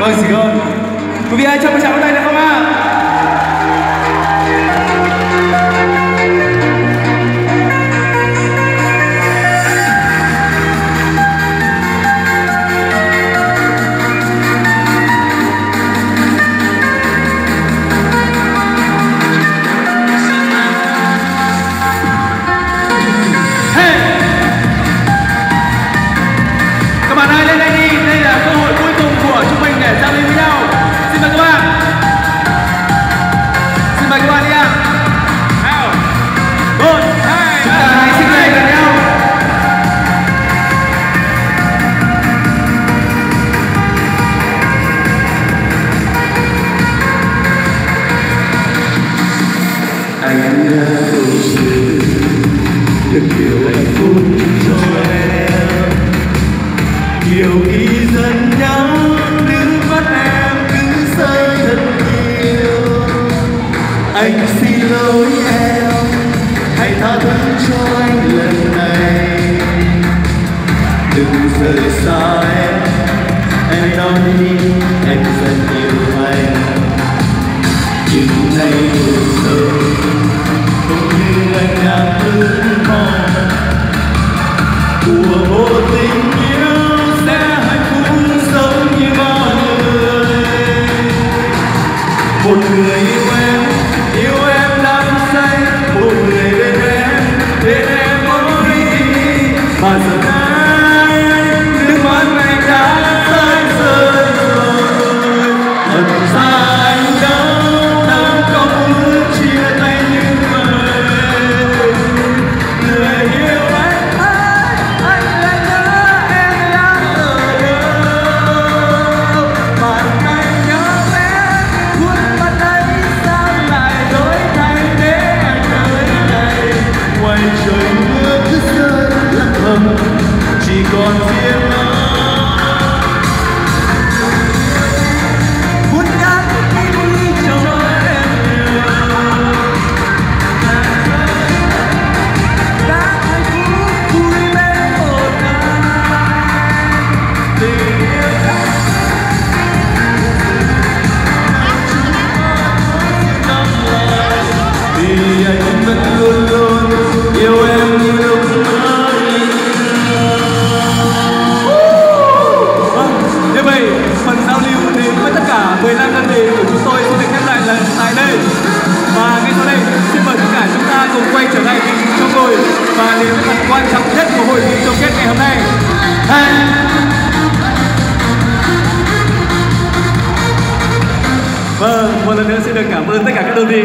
Vâng, xin cảm ơn. Quý vị hãy cho một tràng anh đã đủ sự được điều hạnh phúc cho em nhiều khi dần nhau nước mắt em cứ rơi thật nhiều anh xin lỗi em hãy tha thứ cho anh lần này. Đừng rời xa em. Em nói đi, em rất yêu anh. Nhưng nay buồn rơi không như anh đang ước mong. Của vô tình yêu đi mà thương chỉ còn riêng anh muốn 15 đơn vị của chúng tôi sẽ được khép lại lần tại đây. Và ngay sau đây, xin mời tất cả chúng ta cùng quay trở lại vị trí chỗ ngồi và đến phần quan trọng nhất của hội nghị chung kết ngày hôm nay. Hai. Vâng, một lần nữa xin được cảm ơn tất cả các đơn vị